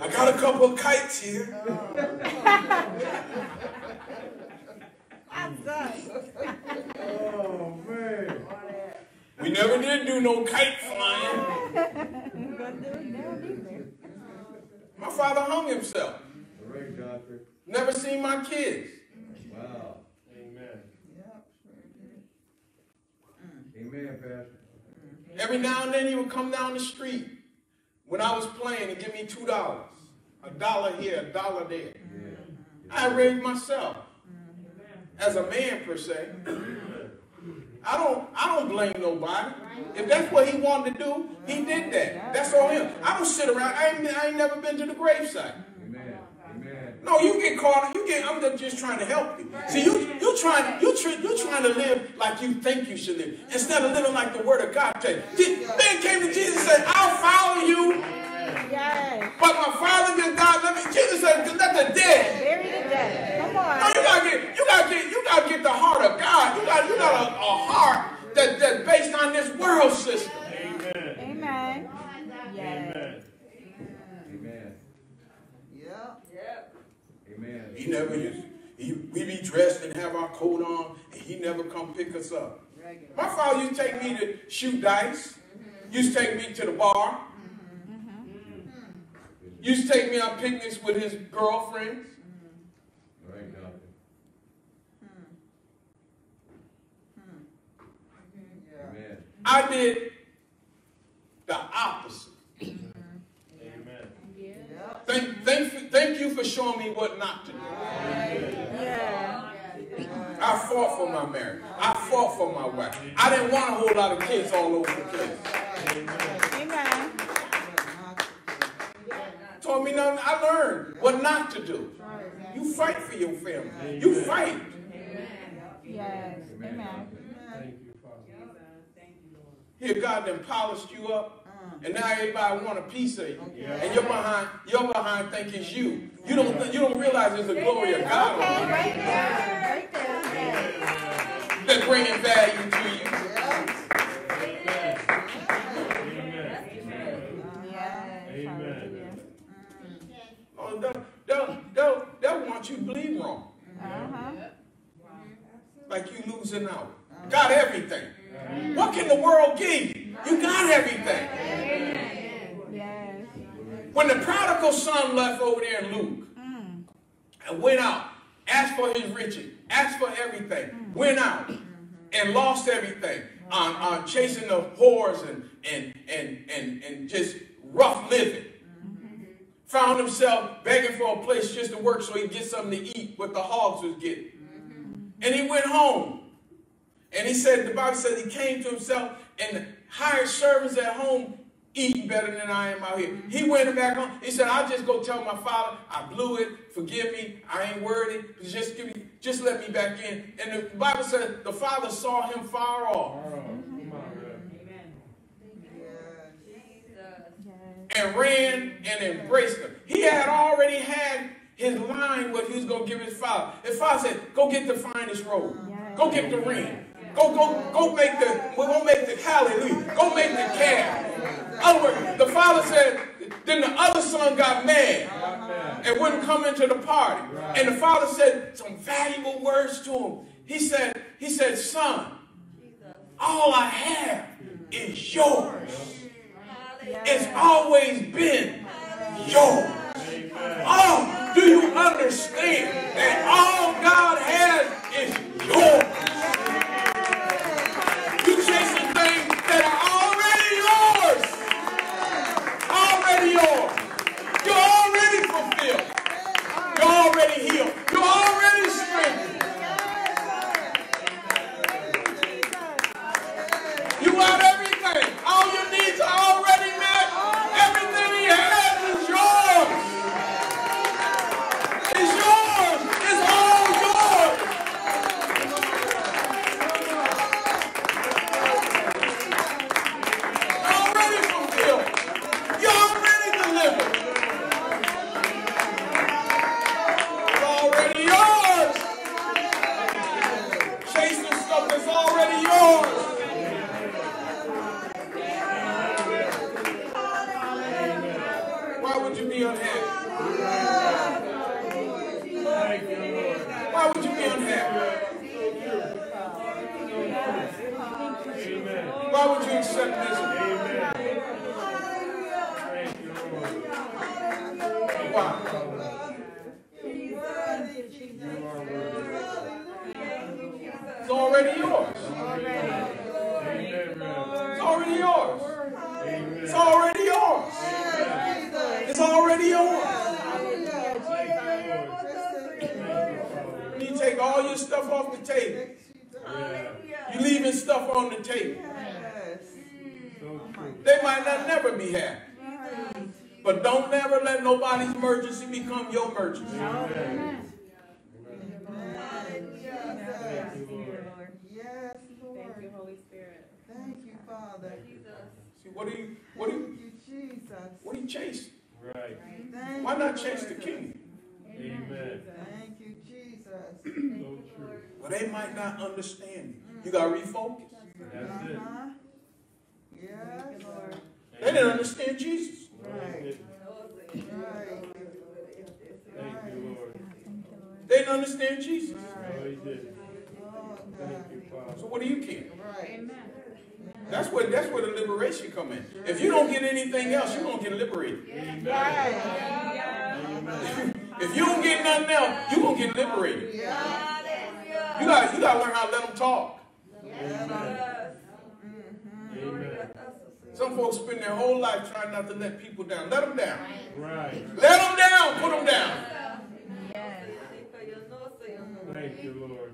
I got a couple of kites here. Oh, man. We never did do no kite flying. My father hung himself. All right, doctor. Never seen my kids. Wow. Amen. Amen, Pastor. Every now and then he would come down the street when I was playing and give me two dollars. A dollar here, a dollar there. Yeah. I raised myself. As a man per se. I don't I don't blame nobody. If that's what he wanted to do, he did that. That's all him. I don't sit around. I ain't, I ain't never been to the gravesite. Amen. Amen. No, you get caught. You get. I'm just trying to help you. See, you you trying you try, you trying to live like you think you should live instead of living like the Word of God you. Man came to Jesus and said, "I'll follow you." Yes. But my father just died. Let me. Jesus said, "Let the dead." Bury the dead. Come on. No, on. you gotta get. You gotta get. You gotta get the heart of God. You got. You got a, a heart that that's based on this world system. Amen. Amen. Yes. Amen. Amen. Yep. Amen. He never used. He, we be dressed and have our coat on, and he never come pick us up. My father used to take me to shoot dice. Mm-hmm. Used to take me to the bar. Mm-hmm. Used to take me on picnics with his girlfriends. All right, doctor. Yeah. Amen. I did the opposite. Amen. Thank, thank, thank you for showing me what not to do. Yeah. I fought for my marriage. I fought for my wife. I didn't want a whole lot of kids all over the place. Amen. Told me nothing. I learned what not to do. You fight for your family. You fight. Yes. Amen. Thank. Here, God done polished you up, and now everybody want a piece of you. And you're behind, you're behind think it's you. You don't, you don't realize there's the glory of God Okay, on you right there. Right there. Yes. that's bringing value to you. Amen. Yes. Amen. Oh, they'll, they'll, they'll, they'll want you to believe wrong, Uh-huh. like you losing out. Got everything. What can the world give you? You got everything. When the prodigal son left over there in Luke and went out, asked for his riches, asked for everything, went out and lost everything on, on chasing the whores and, and, and, and, and just rough living. Found himself begging for a place just to work so he'd get something to eat what the hogs was getting. And he went home. And he said, the Bible says he came to himself and hired servants at home eating better than I am out here. He went back home. He said, I'll just go tell my father, I blew it. Forgive me. I ain't worthy. Just give me, just let me back in. And the Bible said the father saw him far off come on, man. Yes. and ran and embraced him. He had already had his line what he was going to give his father. His father said, go get the finest robe. Go get the ring. Go, go, go make the, going to make the, hallelujah. Go make the calf. Other words, the father said, then the other son got mad and wouldn't come into the party. And the father said some valuable words to him. He said, he said, son, all I have is yours. It's always been yours. Oh, do you understand that all God has is yours? So what do you care? Right. Amen. That's where that's where the liberation come in. If you don't get anything else, you're gonna get liberated. Amen. Right. Amen. If you don't get nothing else, you're gonna get liberated. Yeah. You got you gotta learn how to let them talk. Amen. Amen. Some folks spend their whole life trying not to let people down. Let them down. Right. Let them down. Put them down. Thank you, Lord.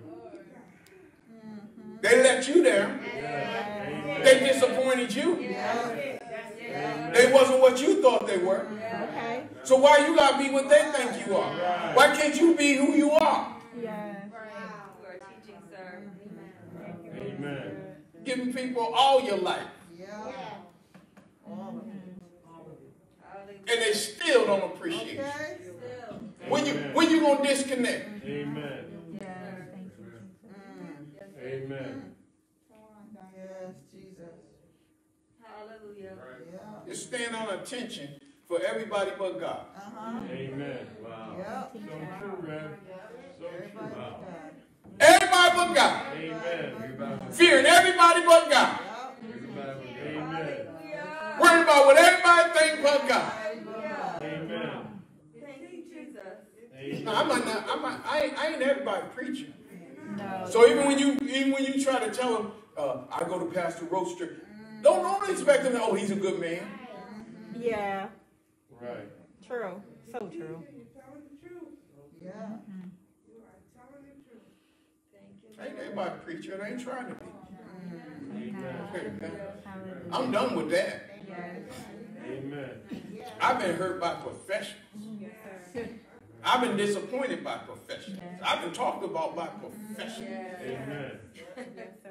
They let you down. Yes. Amen. They disappointed you. They wasn't what you thought they were. Okay. So why you gotta be what they think you are? Why can't you be who you are? Yes. Amen. Giving people all your life, Yeah. All of it. and they still don't appreciate you. Okay. When you when you gonna disconnect? Amen. Yes. Thank you. Mm. Amen. Yes, Jesus. Yeah. Just stand on attention for everybody but God. Uh-huh. Amen. Yep. So true, Rev. So Everybody true. got Everybody but God. Amen. Fearing everybody but God. Yep. Amen. Worrying about what everybody think but God. Amen. Now, I might not, I might, I ain't, I ain't everybody preacher. No. So even when you, even when you try to tell them, uh, I go to Pastor Roach, mm. don't, don't expect them to, oh, he's a good man. Yeah. Right. True. So true. Yeah. Ain't everybody preacher, they ain't trying to be. Amen. I'm done with that. Yes. Amen. I've been hurt by professionals. I've been disappointed by professionals. I've been talked about by mm, professionals. Amen. Yes, sir.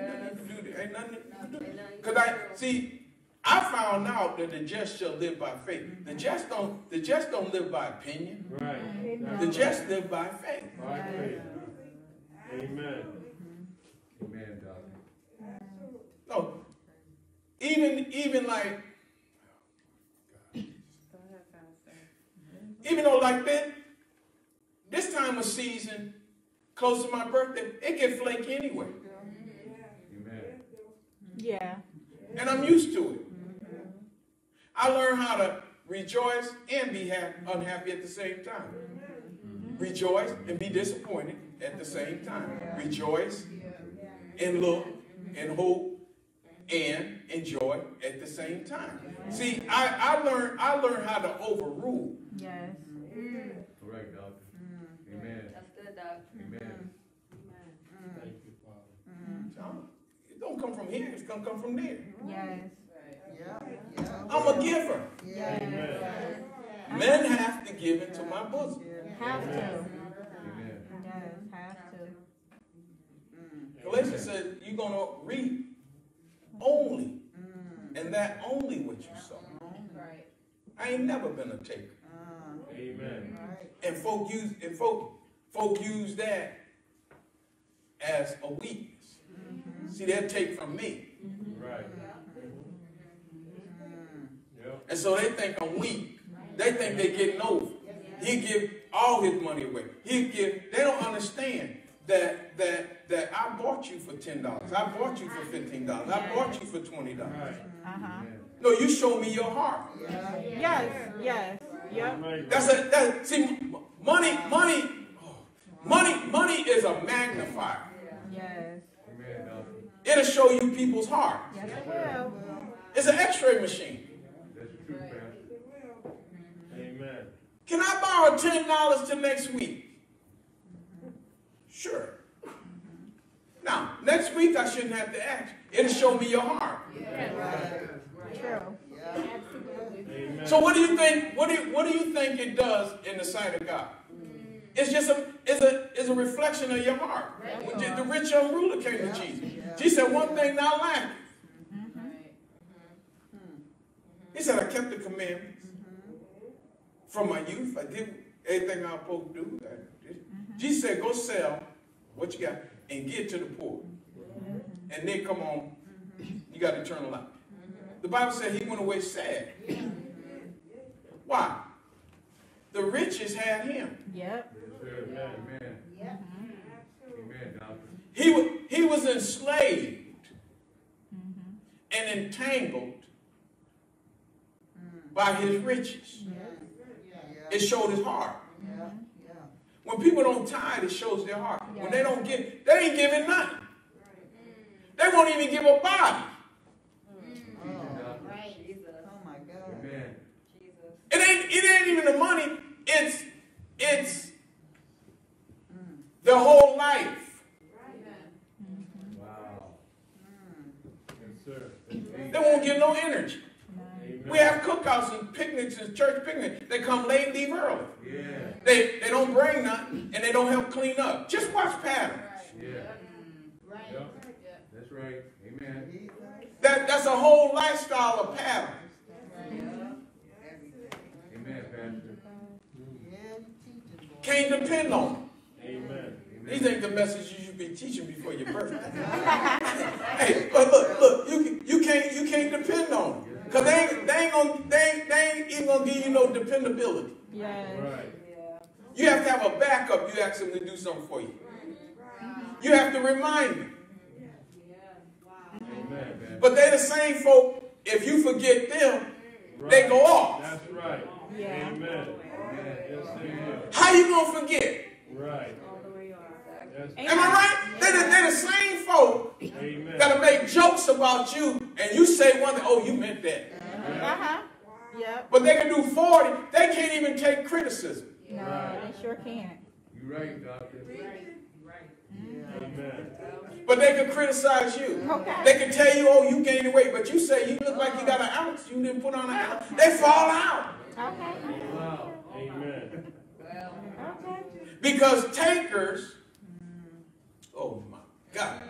Ain't nothing to do. Ain't nothing to do. Cause I see, I found out that the just shall live by faith. The mm-hmm. just don't. The just don't live by opinion. Right. Amen. The just live by faith. By faith. Amen. Amen, Doctor. No, even even like Go ahead, Pastor. Even though like that, this time of season, close to my birthday, it get flake anyway, Amen. Yeah. and I'm used to it. I learned how to rejoice and be happy, unhappy at the same time. Rejoice and be disappointed at the same time. Rejoice and look and hope and enjoy at the same time. See, I, I learned I learned how to overrule. Yes. Correct, Doctor. Mm. Amen. That's good, doctor. Amen. Mm. Thank you, Father. Mm. So, It don't come from here, it's gonna come from there. Yes. Yeah. Yeah. I'm a giver. Yeah. Amen. Men have to give into my bosom. Have to. Amen. Yes. Have to. Galatians said you're gonna reap only, mm. and that only what you sow. I ain't never been a taker. Uh, Amen. right. And folk use and folk folk use that as a weakness. Mm-hmm. See, they'll take from me. Mm-hmm. Right. Mm-hmm. Yep. And so they think I'm weak. They think they're getting over. He give all his money away. He give, they don't understand that that that I bought you for ten dollars. I bought you for fifteen dollars. I bought you for twenty dollars. Uh-huh. No, you show me your heart. Yes, yes, yep. That's a that see money, money, money, money is a magnifier. Yes. It'll show you people's heart. Yes, it will. It's an X-ray machine. That's the. Amen. Can I borrow ten dollars till next week? Sure. Now, next week I shouldn't have to ask. It'll show me your heart. True. Amen. So what do you think? What do you, what do you think it does in the sight of God? It's just a it's a it's a reflection of your heart. When the, the rich young ruler came to Jesus, Jesus said, "One thing thou lackest." Mm-hmm. He said, "I kept the commandments from my youth. I did everything I was supposed to do." I did. Mm-hmm. Jesus said, "Go sell what you got and give to the poor, and then come on, mm-hmm. you got to eternal life." Mm-hmm. The Bible said he went away sad. Why? The riches had him. Yep. Yes, sir. Amen. Amen, doctor. He, wa- he was enslaved mm-hmm. and entangled mm. by his riches. It showed his heart. When people don't tithe, it shows their heart. When they don't give, they ain't giving nothing. They won't even give a body. Oh, oh my God. Amen. It ain't, it ain't even the money. It's, it's mm. the whole life. Wow. Mm. Yes, sir. That's. They won't give no energy. Amen. We have cookouts and picnics and church picnics. They come late and leave early. Yeah. They, they don't bring nothing and they don't help clean up. Just watch patterns. Yeah. Yep. That's right. Amen. That, that's a whole lifestyle of patterns. Amen, Pastor. Can't depend on them. Amen. These ain't the messages you should be teaching before your birthday. hey, but look, look, you, can- you can't you can't depend on them. Because they ain't, they, ain't gonna, they, ain't, they ain't even going to give you no dependability. Yes. Right. You have to have a backup. You ask them to do something for you. You have to remind them. Amen. But they're the same folk, if you forget them, they go off. That's right. Yeah. Amen. Yes, they will. How you gonna forget? Right. That's, Am I right? They're the, they're the same folk amen. that'll make jokes about you, and you say one thing, oh, you meant that. Uh-huh. Yep. But they can do 40, they can't even take criticism. No, they sure can't. You're right, doctor. Right. Amen. But they can criticize you. Okay. They can tell you, oh, you gained weight, but you say you look like you got an ounce, you didn't put on an ounce. They fall out. Okay. Wow. Amen. Okay. Because takers, oh my God.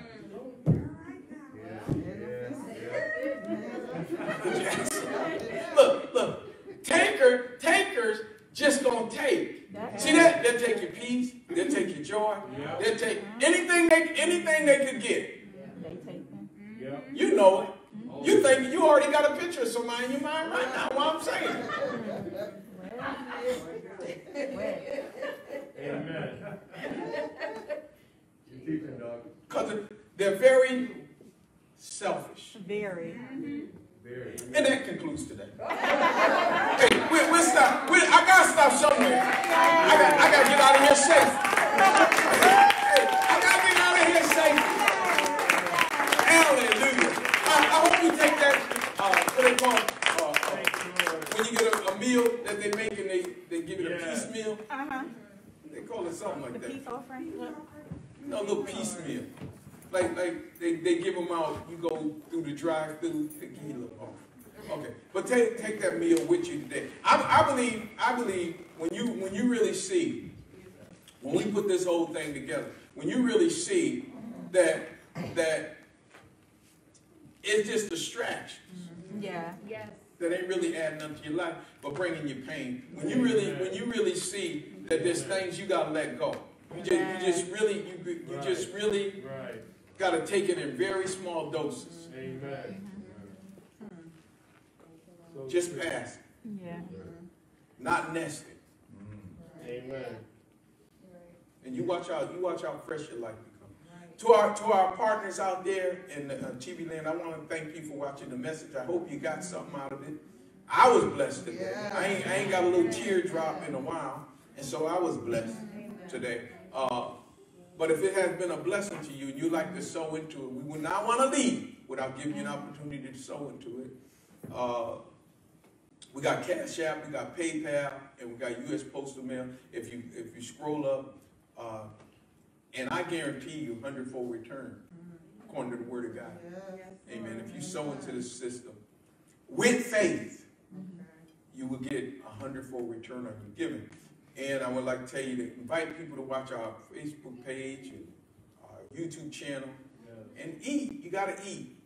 Look, look. Taker, takers just gonna take. That's See that? They'll take your peace, they'll take your joy, they'll take anything they anything they could get. They take them. Yep. You know it. Oh. You think you already got a picture of somebody in your mind right now, what I'm saying. Well, Amen. You teaching, doctor. Because they're very selfish. very. Very. And that concludes today. hey, we, we'll stop. We, I gotta stop somewhere. I got, I gotta get out of here safe. hey, I gotta get out of here safe. Hallelujah. I, I hope you take that, uh, what they call, uh, uh, when you get a, a meal that they make and they, they give it a Yeah. piecemeal. Uh-huh. They call it something like The that. peace offering. Yep. You know, a little piecemeal. Like, like they, they give them out, you go through the drive-through, they give you a little off. Okay, but take, take that meal with you today. I, I believe, I believe when you, when you really see, when we put this whole thing together, when you really see that, that it's just distractions Yeah. Mm-hmm. that ain't really adding up to your life, but bringing you pain. When you really, when you really see that there's things you gotta let go. You just, you just really, you, you just really Right. Gotta take it in very small doses. Amen. just pass, Yeah. not nested. Amen. And you watch out, you watch how fresh your life becomes. To our to our partners out there in the uh, TV land, I want to thank you for watching the message. I hope you got something out of it. I was blessed today. I ain't, I ain't got a little teardrop in a while, and so I was blessed today. Uh, but if it has been a blessing to you and you like to sow into it, we would not want to leave without giving you an opportunity to sow into it. Uh, we got Cash App, we got PayPal, and we got U.S. Postal Mail. If you if you scroll up, uh, and I guarantee you hundredfold return, according to the Word of God. Amen. If you sow into this system with faith, you will get a hundredfold return on your giving. And I would like to tell you to invite people to watch our Facebook page and our YouTube channel and eat. You got to eat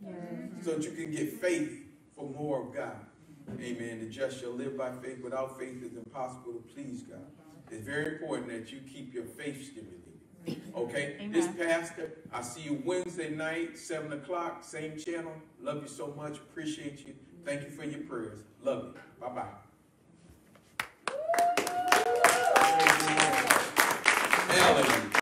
so that you can get faith for more of God. Amen. The just shall live by faith. Without faith, it's impossible to please God. It's very important that you keep your faith stimulated. Okay? Amen. This pastor, I see you Wednesday night, 7 o'clock, same channel. Love you so much. Appreciate you. Thank you for your prayers. Love you. Bye-bye. Eyvallah.